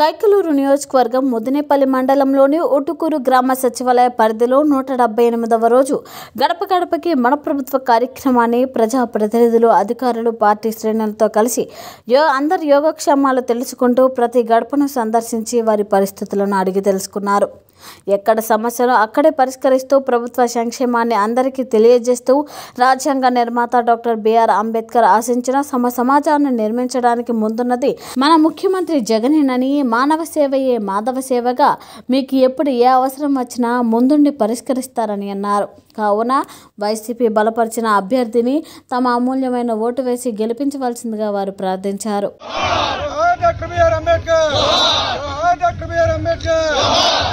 కైకలూరు నియోజకవర్గం ముదినేపల్లి మండలంలోని ఒటుకూరు గ్రామ సచివాలయ పరిధిలో నూట డెబ్బై ఎనిమిదవ రోజు గడప గడపకి మన ప్రభుత్వ కార్యక్రమాన్ని ప్రజా ప్రతినిధులు అధికారులు పార్టీ శ్రేణులతో కలిసి యో అందరి యోగక్షేమాలు తెలుసుకుంటూ ప్రతి గడపను సందర్శించి వారి పరిస్థితులను అడిగి తెలుసుకున్నారు. ఎక్కడ సమస్యలు అక్కడే పరిష్కరిస్తూ ప్రభుత్వ సంక్షేమాన్ని అందరికీ తెలియజేస్తూ రాజ్యాంగ నిర్మాత డాక్టర్ బిఆర్ అంబేద్కర్ ఆశించిన సమ సమాజాన్ని నిర్మించడానికి ముందున్నది మన ముఖ్యమంత్రి జగనేనని మానవ సేవయే మాధవ సేవగా మీకు ఎప్పుడు ఏ అవసరం వచ్చినా ముందుండి పరిష్కరిస్తారని అన్నారు. కావున వైసీపీ బలపరిచిన అభ్యర్థిని తమ అమూల్యమైన ఓటు వేసి గెలిపించవలసిందిగా వారు ప్రార్థించారు. అంబేద్కర్ జోహార్ డాక్టర్ బిఆర్ అంబేద్కర్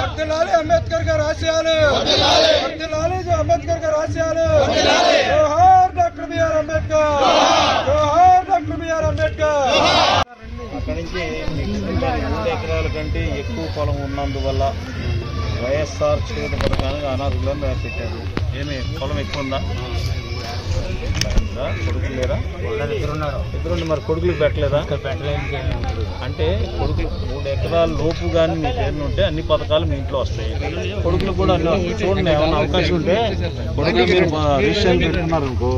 వర్ధిల్లాలి అంబేద్కర్ ఆశయాలు వర్ధిల్లాలి అంబేద్కర్ గారి ఆశయాలు జోహార్ డాక్టర్ బిఆర్ అంబేద్కర్. జోహార్. Doctor BR Ambedkar. అక్కడి నుంచి మీకు మూడు ఎకరాల కంటే ఎక్కువ పొలం ఉన్నందువల్ల వైఎస్ఆర్ చేత పథకానికి అనాథులను పెట్టారు. ఏమి పొలం ఎక్కువ ఉందా? ఇద్దరు మరి కొడుకులు పెట్టలేదా? అంటే కొడుకులు మూడు ఎకరాల లోపు కానీ మీ పేరున ఉంటే అన్ని పథకాలు మీ ఇంట్లో వస్తాయి. కొడుకులు కూడా. చూడండి ఏమన్నా అవకాశం ఉంటే కొడుకులు మీరు రిజిస్ట్రేషన్ పెట్టుకున్నారు అనుకో.